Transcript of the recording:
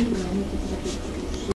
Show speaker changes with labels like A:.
A: にご覧になっていただける